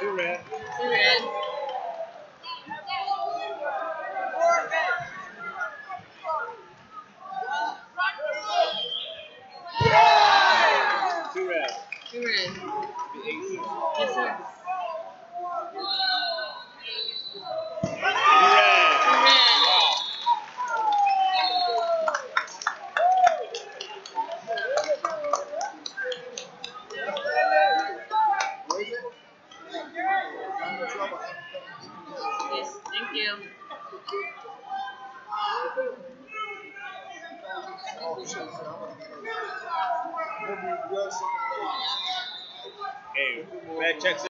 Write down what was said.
Two red. Two red. Two red. Two red. Yes, sir. You. Hey, red checks